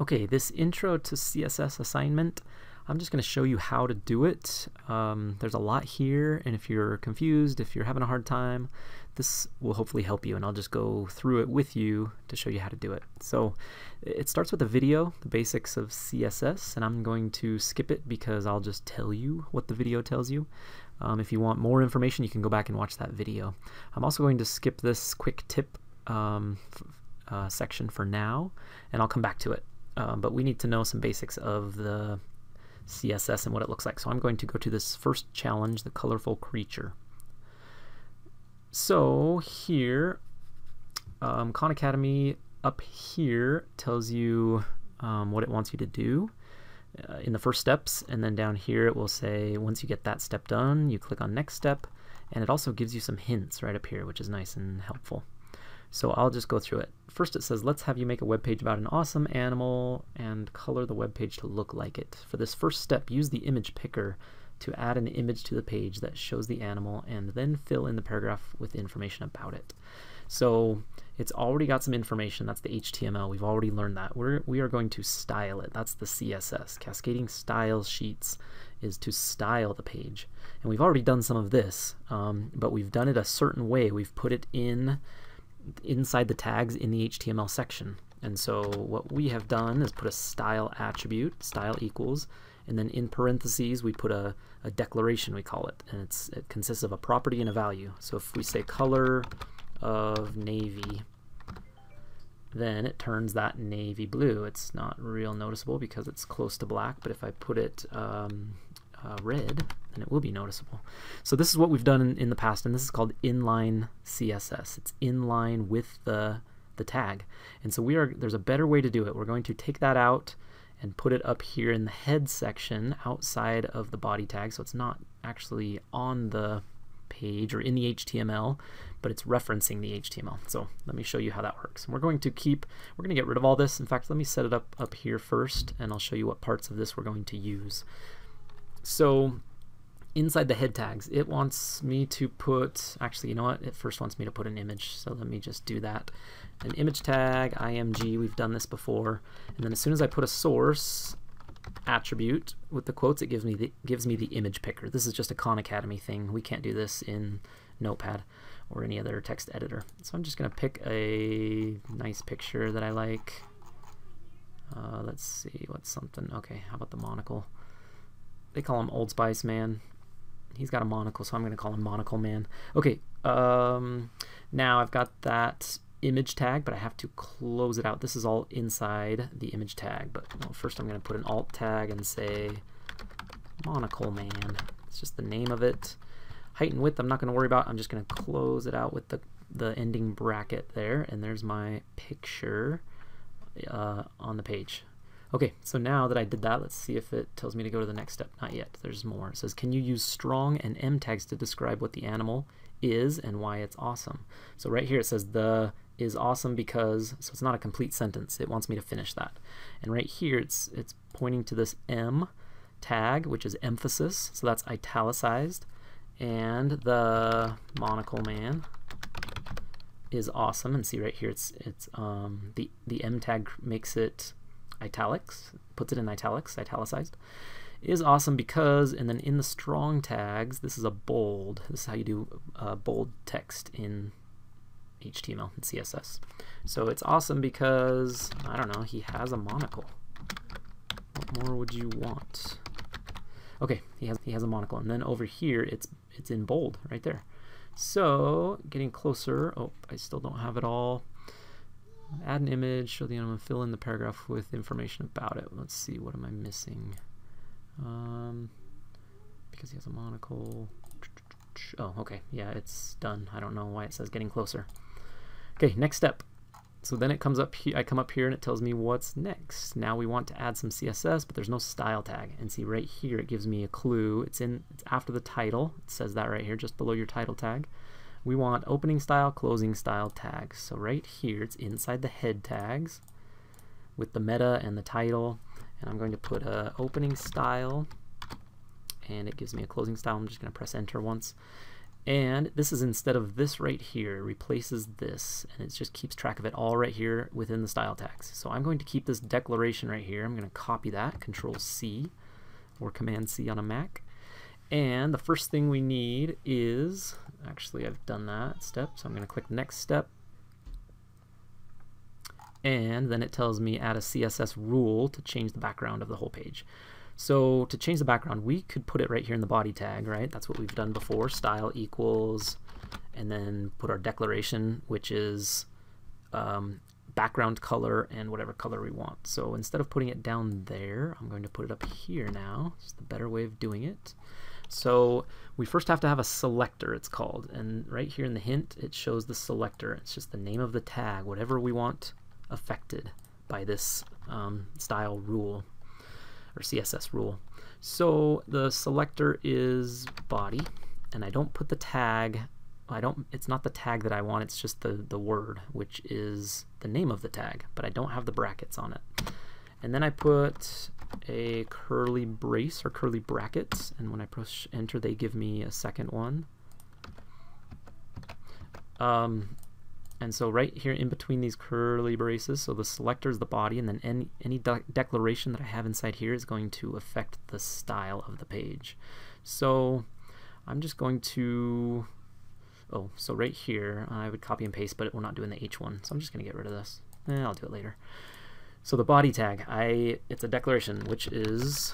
Okay, this intro to CSS assignment, I'm just going to show you how to do it. Um, there's a lot here, and if you're confused, if you're having a hard time, this will hopefully help you, and I'll just go through it with you to show you how to do it. So it starts with a video, the basics of CSS, and I'm going to skip it because I'll just tell you what the video tells you. Um, if you want more information, you can go back and watch that video. I'm also going to skip this quick tip um, uh, section for now, and I'll come back to it. Um, but we need to know some basics of the CSS and what it looks like. So I'm going to go to this first challenge, the colorful creature. So here, um, Khan Academy up here tells you um, what it wants you to do uh, in the first steps, and then down here it will say once you get that step done, you click on next step, and it also gives you some hints right up here, which is nice and helpful. So I'll just go through it. First it says, let's have you make a web page about an awesome animal and color the web page to look like it. For this first step, use the image picker to add an image to the page that shows the animal and then fill in the paragraph with information about it. So it's already got some information. That's the HTML. We've already learned that. We're, we are going to style it. That's the CSS. Cascading style sheets is to style the page. And we've already done some of this, um, but we've done it a certain way. We've put it in inside the tags in the HTML section. And so what we have done is put a style attribute, style equals, and then in parentheses we put a, a declaration, we call it, and it's, it consists of a property and a value. So if we say color of navy, then it turns that navy blue. It's not real noticeable because it's close to black, but if I put it um, uh, red, then it will be noticeable. So this is what we've done in, in, the past, and this is called inline CSS. It's inline with the, the tag. And so we are there's a better way to do it. We're going to take that out and put it up here in the head section outside of the body tag, so it's not actually on the page or in the HTML, but it's referencing the HTML. So let me show you how that works. And we're going to keep, we're going to get rid of all this. In fact, let me set it up up here first, and I'll show you what parts of this we're going to use. So inside the head tags, it wants me to put, actually, you know what? It first wants me to put an image, so let me just do that. An image tag, img, we've done this before. And then as soon as I put a source attribute with the quotes, it gives me the, gives me the image picker. This is just a Khan Academy thing. We can't do this in Notepad or any other text editor. So I'm just going to pick a nice picture that I like. Uh, let's see, what's something, okay, how about the monocle? They call him Old Spice Man. He's got a monocle, so I'm going to call him Monocle Man. Okay, um, now I've got that image tag, but I have to close it out. This is all inside the image tag, but well, first I'm going to put an alt tag and say Monocle Man. It's just the name of it. Height and width I'm not going to worry about. I'm just going to close it out with the, the ending bracket there, and there's my picture uh, on the page. Okay, so now that I did that, let's see if it tells me to go to the next step. Not yet, there's more. It says, can you use strong and em tags to describe what the animal is and why it's awesome? So right here it says the is awesome because, so it's not a complete sentence. It wants me to finish that. And right here it's, it's pointing to this em tag, which is emphasis, so that's italicized. And the monocle man is awesome. And see right here, it's it's um, the the em tag makes it italics, puts it in italics, italicized, is awesome because, and then in the strong tags, this is a bold. This is how you do uh, bold text in HTML and CSS. So it's awesome because, I don't know, he has a monocle. What more would you want? Okay, he has he has a monocle, and then over here it's it's in bold right there. So getting closer. Oh, I still don't have it all add an image, show the animal, fill in the paragraph with information about it. Let's see, what am I missing? Um, because he has a monocle. Oh, okay, yeah, it's done. I don't know why it says getting closer. Okay, next step. So then it comes up I come up here and it tells me what's next. Now we want to add some CSS, but there's no style tag. And see right here, it gives me a clue. It's in, it's after the title. It says that right here, just below your title tag we want opening style, closing style tags. So right here, it's inside the head tags with the meta and the title. And I'm going to put a opening style, and it gives me a closing style. I'm just going to press enter once. And this is instead of this right here, replaces this, and it just keeps track of it all right here within the style tags. So I'm going to keep this declaration right here. I'm going to copy that, Control C, or Command C on a Mac. And the first thing we need is, actually I've done that step, so I'm going to click next step. And then it tells me add a CSS rule to change the background of the whole page. So to change the background, we could put it right here in the body tag, right? That's what we've done before, style equals, and then put our declaration, which is um, background color and whatever color we want. So instead of putting it down there, I'm going to put it up here now. It's the better way of doing it. So we first have to have a selector, it's called. And right here in the hint, it shows the selector. It's just the name of the tag, whatever we want affected by this um, style rule or CSS rule. So the selector is body, and I don't put the tag. I don't. It's not the tag that I want. It's just the the word, which is the name of the tag, but I don't have the brackets on it. And then I put a curly brace or curly brackets, and when I push enter, they give me a second one. Um, and so right here in between these curly braces, so the selector is the body, and then any, any de declaration that I have inside here is going to affect the style of the page. So I'm just going to, oh, so right here, I would copy and paste, but we're not doing the H1, so I'm just going to get rid of this. Eh, I'll do it later. So the body tag, I it's a declaration which is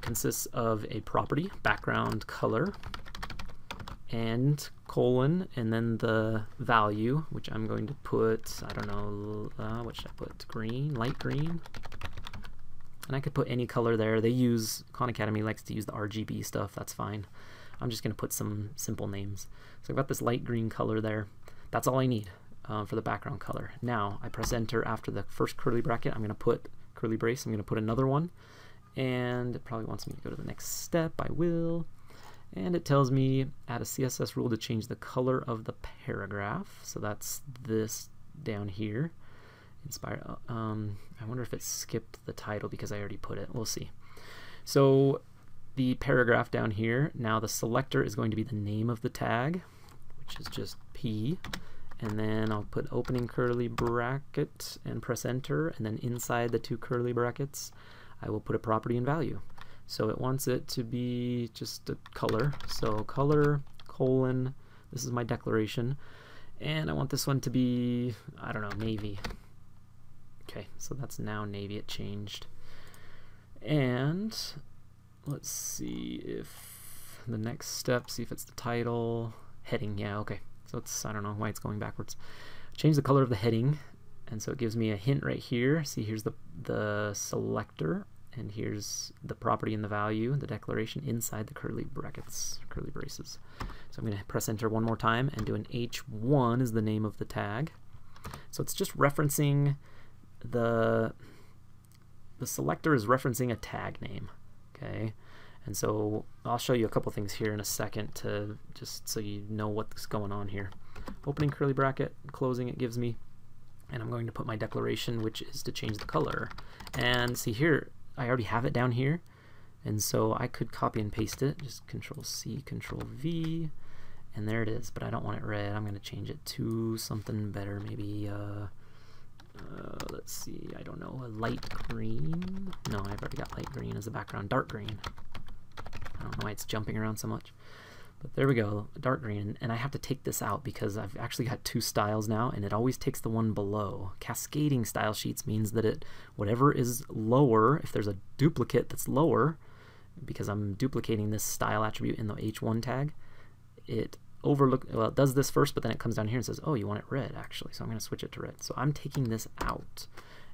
consists of a property, background color, and colon, and then the value, which I'm going to put, I don't know, uh, what should I put? Green, light green. And I could put any color there. They use, Khan Academy likes to use the RGB stuff, that's fine. I'm just going to put some simple names. So I've got this light green color there. That's all I need uh, for the background color. Now I press enter after the first curly bracket. I'm going to put curly brace. I'm going to put another one. And it probably wants me to go to the next step. I will. And it tells me add a CSS rule to change the color of the paragraph. So that's this down here. Inspire. Uh, um, I wonder if it skipped the title because I already put it. We'll see. So the paragraph down here, now the selector is going to be the name of the tag, which is just P and then I'll put opening curly bracket and press enter and then inside the two curly brackets I will put a property and value. So it wants it to be just a color. So color colon this is my declaration. And I want this one to be I don't know navy. Okay so that's now navy it changed. And let's see if the next step see if it's the title heading yeah okay so it's, I don't know why it's going backwards. Change the color of the heading, and so it gives me a hint right here. See, here's the, the selector, and here's the property and the value, the declaration inside the curly brackets, curly braces. So I'm going to press enter one more time and do an H1 is the name of the tag. So it's just referencing the the selector is referencing a tag name. Okay, and so I'll show you a couple things here in a second to just so you know what's going on here. Opening curly bracket, closing it gives me, and I'm going to put my declaration, which is to change the color. And see here, I already have it down here, and so I could copy and paste it, just Control C, Control V, and there it is, but I don't want it red. I'm going to change it to something better, maybe, uh, uh, let's see, I don't know, a light green? No, I've already got light green as a background, dark green. Don't know why it's jumping around so much. But there we go, dark green. And I have to take this out because I've actually got two styles now, and it always takes the one below. Cascading style sheets means that it whatever is lower, if there's a duplicate that's lower, because I'm duplicating this style attribute in the h1 tag, it overlook well it does this first, but then it comes down here and says, oh, you want it red actually, so I'm going to switch it to red. So I'm taking this out,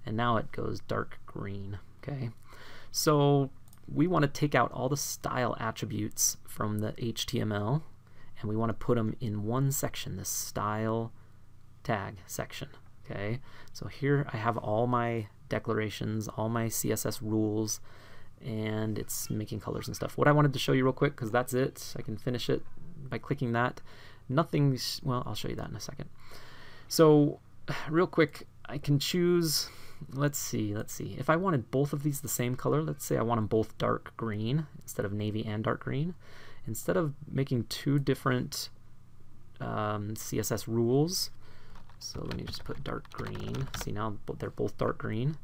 and now it goes dark green. Okay, so we want to take out all the style attributes from the HTML and we want to put them in one section, the style tag section. Okay, so here I have all my declarations, all my CSS rules, and it's making colors and stuff. What I wanted to show you real quick, because that's it, I can finish it by clicking that. Nothing's, well, I'll show you that in a second. So real quick, I can choose let's see, let's see. If I wanted both of these the same color, let's say I want them both dark green instead of navy and dark green. instead of making two different um, CSS rules, so let me just put dark green. See now they're both dark green,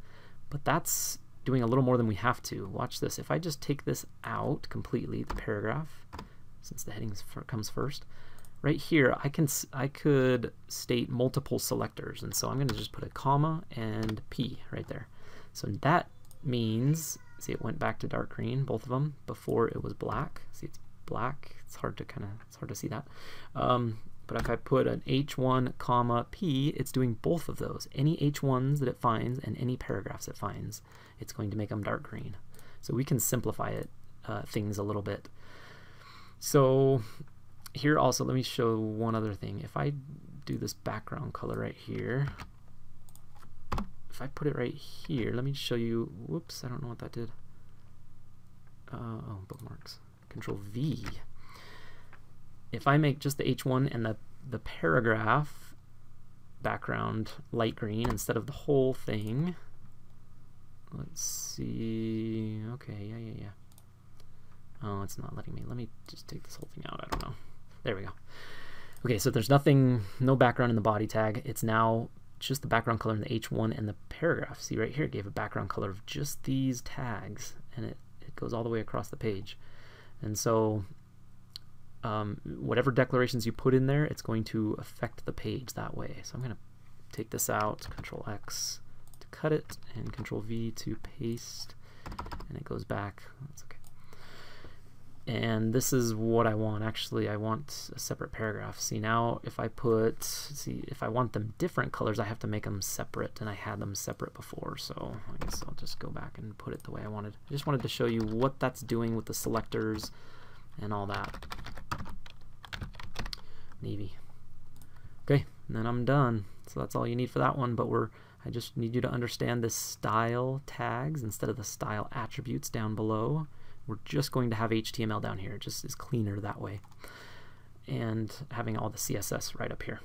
but that's doing a little more than we have to. Watch this. If I just take this out completely, the paragraph, since the heading comes first, right here I can I could state multiple selectors, and so I'm going to just put a comma and p right there. So that means see it went back to dark green, both of them before it was black. See it's black. It's hard to kind of it's hard to see that. Um, but if I put an h1 comma p, it's doing both of those. Any h1s that it finds and any paragraphs it finds, it's going to make them dark green. So we can simplify it uh, things a little bit. So here also, let me show one other thing. If I do this background color right here, if I put it right here, let me show you, whoops, I don't know what that did. Uh, oh, bookmarks. Control V if I make just the H1 and the, the paragraph background light green instead of the whole thing, let's see, okay, yeah, yeah, yeah. Oh, it's not letting me. Let me just take this whole thing out. I don't know. There we go. Okay, so there's nothing, no background in the body tag. It's now just the background color in the H1 and the paragraph. See right here, it gave a background color of just these tags, and it, it goes all the way across the page. And so um, whatever declarations you put in there, it's going to affect the page that way. So I'm going to take this out, Control X to cut it, and Control V to paste, and it goes back. That's okay. And this is what I want. Actually, I want a separate paragraph. See now, if I put, see, if I want them different colors, I have to make them separate, and I had them separate before. So I guess I'll just go back and put it the way I wanted. I just wanted to show you what that's doing with the selectors and all that. Navy. Okay, and then I'm done. So that's all you need for that one, but we're I just need you to understand the style tags instead of the style attributes down below. We're just going to have HTML down here. It just is cleaner that way. And having all the CSS right up here.